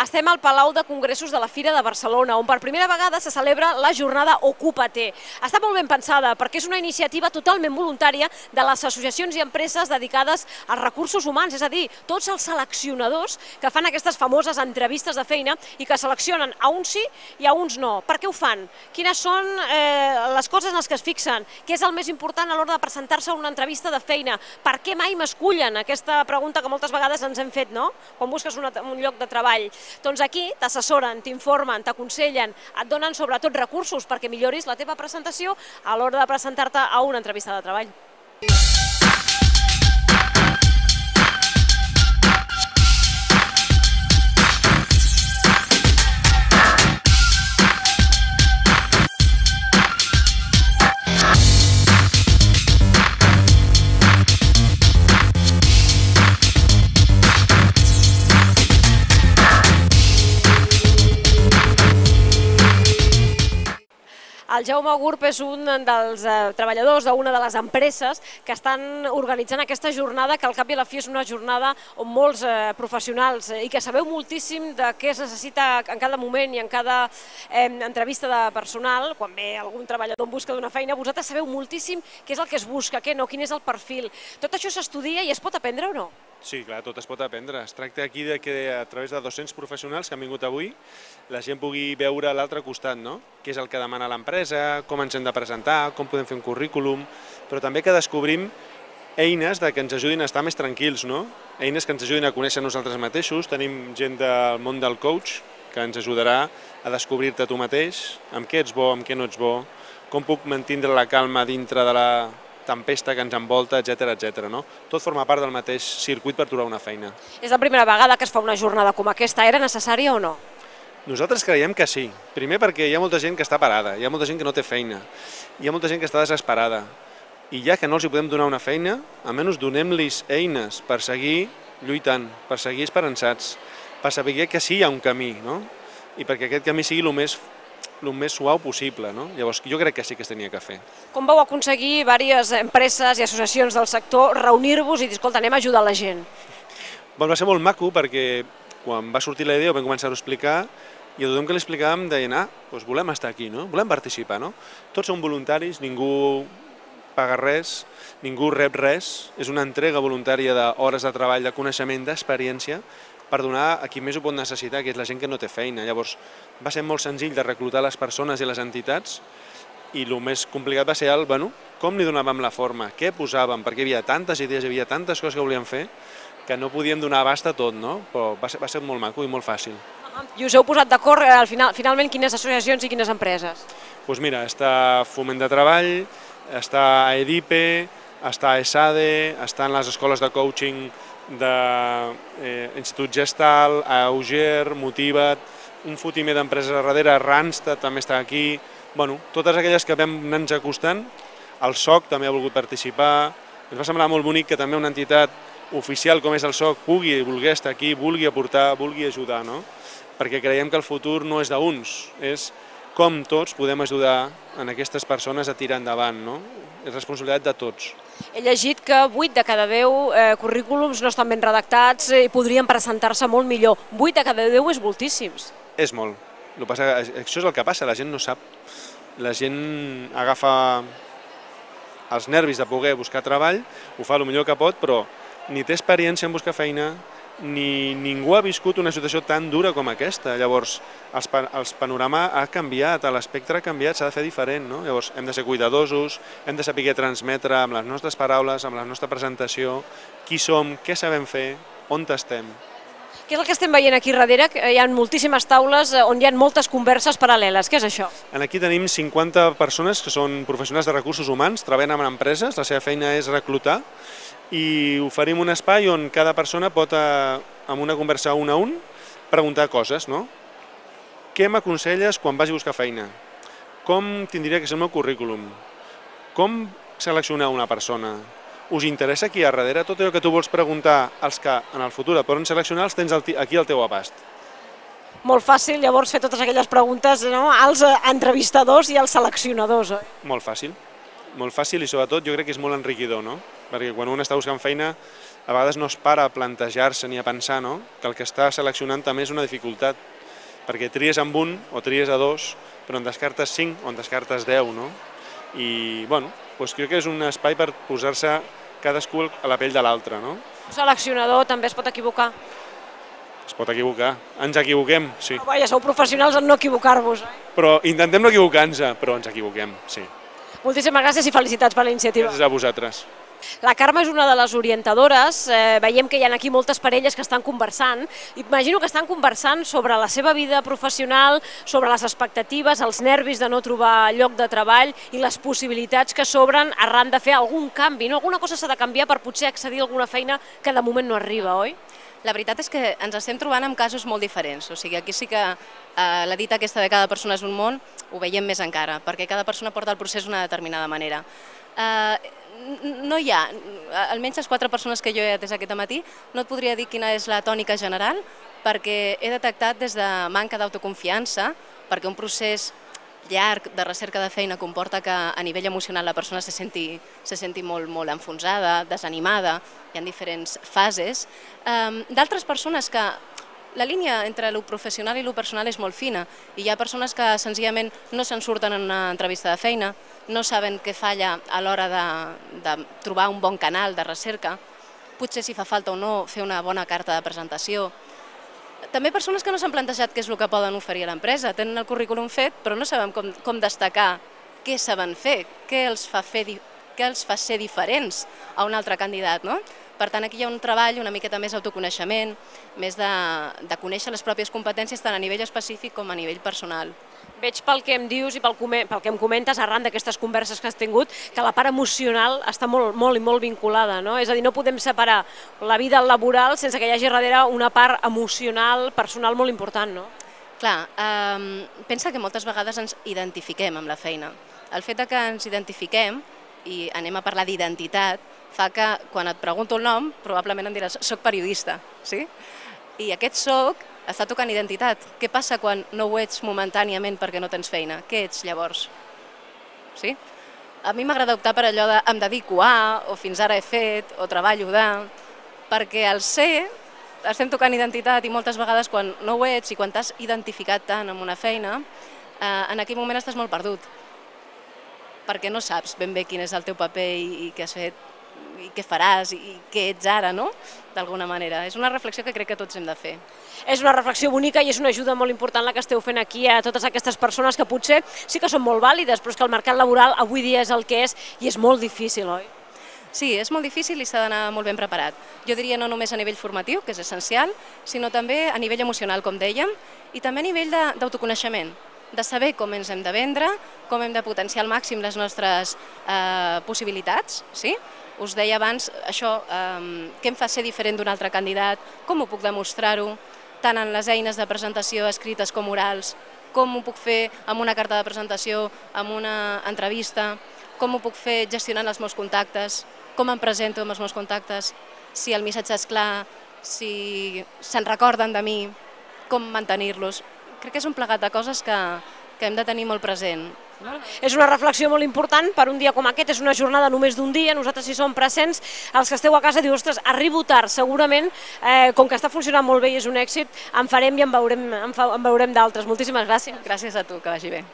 Estem al Palau de Congressos de la Fira de Barcelona, on per primera vegada se celebra la jornada Ocupa-te. Està molt ben pensada perquè és una iniciativa totalment voluntària de les associacions i empreses dedicades als recursos humans, és a dir, tots els seleccionadors que fan aquestes famoses entrevistes de feina i que seleccionen a uns sí i a uns no. Per què ho fan? Quines són eh, les coses en les que es fixen? Què és el més important a l'hora de presentar-se a una entrevista de feina? Per què mai m'escullen? Aquesta pregunta que moltes vegades ens hem fet, no? Quan busques un lloc de treball. Doncs aquí t'assessoren, t'informen, t'aconsellen, et donen sobretot recursos perquè milloris la teva presentació a l'hora de presentar-te a una entrevista de treball. El Jaume Gurp és un dels eh, treballadors d'una de les empreses que estan organitzant aquesta jornada, que al cap i a la fi és una jornada on molts eh, professionals eh, i que sabeu moltíssim de què es necessita en cada moment i en cada entrevista de personal, quan ve algun treballador en busca d'una feina, vosaltres sabeu moltíssim què és el que es busca, què no, quin és el perfil. Tot això s'estudia i es pot aprendre o no? Sí, clar, tot es pot aprendre. Es tracta aquí de que a través de 200 professionals que han vingut avui la gent pugui veure l'altre costat, no? Què és el que demana l'empresa, com ens hem de presentar, com podem fer un currículum, però també que descobrim eines de que ens ajudin a estar més tranquils, no? Eines que ens ajudin a conèixer nosaltres mateixos. Tenim gent del món del coach que ens ajudarà a descobrir-te tu mateix, amb què ets bo, amb què no ets bo, com puc mantindre la calma dintre de la tempesta que ens envolta, etc etc. no? Tot forma part del mateix circuit per trobar una feina. És la primera vegada que es fa una jornada com aquesta. Era necessària o no? Nosaltres creiem que sí. Primer perquè hi ha molta gent que està parada, hi ha molta gent que no té feina, hi ha molta gent que està desesperada. I ja que no els hi podem donar una feina, almenys donem-los eines per seguir lluitant, per seguir esperançats, per saber que sí hi ha un camí, no? I perquè aquest camí sigui el més el més suau possible. No? Llavors, jo crec que sí que es tenia que fer. Com vau aconseguir diverses empreses i associacions del sector reunir-vos i dir, escolta, anem a ajudar la gent? Bon, va ser molt maco perquè quan va sortir la idea ho vam començar a explicar i a tothom que li explicàvem deien, ah, doncs volem estar aquí, no? volem participar. No? Tots són voluntaris, ningú paga res, ningú rep res, és una entrega voluntària d'hores de treball, de coneixement, d'experiència, per donar a qui més ho pot necessitar, que és la gent que no té feina. Llavors, va ser molt senzill de reclutar les persones i les entitats i el més complicat va ser el, bueno, com li donàvem la forma, què posàvem, perquè hi havia tantes idees, hi havia tantes coses que volíem fer que no podíem donar abast a tot, no? però va ser, va ser molt maco i molt fàcil. I us heu posat d'acord eh, al final, finalment quines associacions i quines empreses? Doncs pues mira, està Foment de Treball, està EDIPE, està ESADE, estan les escoles de coaching de eh, Gestal, Auger, Motiva't, un fotimer d'empreses a darrere, Randstad també està aquí, bueno, totes aquelles que vam anar-nos acostant, el SOC també ha volgut participar, ens va semblar molt bonic que també una entitat oficial com és el SOC pugui voler estar aquí, vulgui aportar, vulgui ajudar, no? perquè creiem que el futur no és d'uns, és com tots podem ajudar en aquestes persones a tirar endavant. No? És responsabilitat de tots. He llegit que 8 de cada 10 eh, currículums no estan ben redactats i podrien presentar-se molt millor. 8 de cada 10 és moltíssims. És molt. El passa, això és el que passa, la gent no sap. La gent agafa els nervis de poder buscar treball, ho fa el millor que pot, però ni té experiència en buscar feina, ni ningú ha viscut una situació tan dura com aquesta. Llavors, els, els panorama ha canviat, l'espectre ha canviat, s'ha de fer diferent. No? Llavors, hem de ser cuidadosos, hem de saber transmetre amb les nostres paraules, amb la nostra presentació, qui som, què sabem fer, on estem. Què és el que estem veient aquí darrere? Hi ha moltíssimes taules eh, on hi ha moltes converses paral·leles. Què és això? En aquí tenim 50 persones que són professionals de recursos humans, treballen amb empreses, la seva feina és reclutar, i oferim un espai on cada persona pot, eh, amb una conversa un a un, preguntar coses, no? Què m'aconselles quan vagi a buscar feina? Com tindria que ser el meu currículum? Com seleccionar una persona? Us interessa aquí a darrere? Tot allò que tu vols preguntar als que en el futur et poden seleccionar els tens aquí al teu abast. Molt fàcil llavors fer totes aquelles preguntes no? als eh, entrevistadors i als seleccionadors, oi? Molt fàcil molt fàcil i sobretot jo crec que és molt enriquidor, no? perquè quan un està buscant feina a vegades no es para a plantejar-se ni a pensar no? que el que està seleccionant també és una dificultat, perquè tries amb un o tries a dos, però en descartes cinc o en descartes deu, no? I, bueno, doncs crec que és un espai per posar-se cadascú a la pell de l'altre, no? Un seleccionador també es pot equivocar. Es pot equivocar. Ens equivoquem, sí. Però vaja, sou professionals en no equivocar-vos. Eh? Però intentem no equivocar-nos, però ens equivoquem, sí. Moltíssimes gràcies i felicitats per la iniciativa. Gràcies a vosaltres. La Carme és una de les orientadores, eh, veiem que hi ha aquí moltes parelles que estan conversant, imagino que estan conversant sobre la seva vida professional, sobre les expectatives, els nervis de no trobar lloc de treball i les possibilitats que s'obren arran de fer algun canvi, no? Alguna cosa s'ha de canviar per potser accedir a alguna feina que de moment no arriba, oi? La veritat és que ens estem trobant amb casos molt diferents, o sigui, aquí sí que eh, la dita aquesta de cada persona és un món, ho veiem més encara, perquè cada persona porta el procés d'una determinada manera. Eh, no hi ha, almenys les quatre persones que jo he atès aquest matí, no et podria dir quina és la tònica general, perquè he detectat des de manca d'autoconfiança, perquè un procés llarg de recerca de feina comporta que a nivell emocional la persona se senti, se senti molt, molt enfonsada, desanimada, hi ha diferents fases. D'altres persones que la línia entre el professional i el personal és molt fina i hi ha persones que senzillament no se'n surten en una entrevista de feina, no saben què falla a l'hora de, de trobar un bon canal de recerca, potser si fa falta o no fer una bona carta de presentació, també persones que no s'han plantejat què és el que poden oferir a l'empresa, tenen el currículum fet però no sabem com, com destacar què saben fer, què els fa fer què els fa ser diferents a un altre candidat. No? Per tant, aquí hi ha un treball una miqueta més d'autoconeixement, més de, de conèixer les pròpies competències tant a nivell específic com a nivell personal. Veig pel que em dius i pel, pel que em comentes arran d'aquestes converses que has tingut que la part emocional està molt, molt i molt vinculada, no? És a dir, no podem separar la vida laboral sense que hi hagi darrere una part emocional, personal molt important, no? Clar, eh, pensa que moltes vegades ens identifiquem amb la feina. El fet de que ens identifiquem i anem a parlar d'identitat fa que quan et pregunto el nom probablement em diràs soc periodista, sí? I aquest soc està tocant identitat. Què passa quan no ho ets momentàniament perquè no tens feina? Què ets llavors? Sí? A mi m'agrada optar per allò de em dedico a, o fins ara he fet, o treballo de... Perquè al ser estem tocant identitat i moltes vegades quan no ho ets i quan t'has identificat tant amb una feina, eh, en aquell moment estàs molt perdut. Perquè no saps ben bé quin és el teu paper i, i què has fet i què faràs i què ets ara, no? D'alguna manera. És una reflexió que crec que tots hem de fer. És una reflexió bonica i és una ajuda molt important la que esteu fent aquí a totes aquestes persones que potser sí que són molt vàlides, però és que el mercat laboral avui dia és el que és i és molt difícil, oi? Sí, és molt difícil i s'ha d'anar molt ben preparat. Jo diria no només a nivell formatiu, que és essencial, sinó també a nivell emocional, com dèiem, i també a nivell d'autoconeixement de saber com ens hem de vendre, com hem de potenciar al màxim les nostres eh, possibilitats, sí? Us deia abans això, eh, què em fa ser diferent d'un altre candidat, com ho puc demostrar-ho, tant en les eines de presentació escrites com orals, com ho puc fer amb una carta de presentació, amb una entrevista, com ho puc fer gestionant els meus contactes, com em presento amb els meus contactes, si el missatge és clar, si se'n recorden de mi, com mantenir-los. Crec que és un plegat de coses que, que hem de tenir molt present. És una reflexió molt important per un dia com aquest, és una jornada només d'un dia, nosaltres si som presents, els que esteu a casa diu, ostres, arribo tard, segurament, eh, com que està funcionant molt bé i és un èxit, en farem i en veurem, en, fa, en veurem d'altres. Moltíssimes gràcies. Gràcies a tu, que vagi bé.